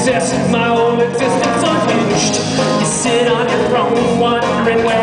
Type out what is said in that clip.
Exist, my whole existence unhinged. You sit on your throne wondering where.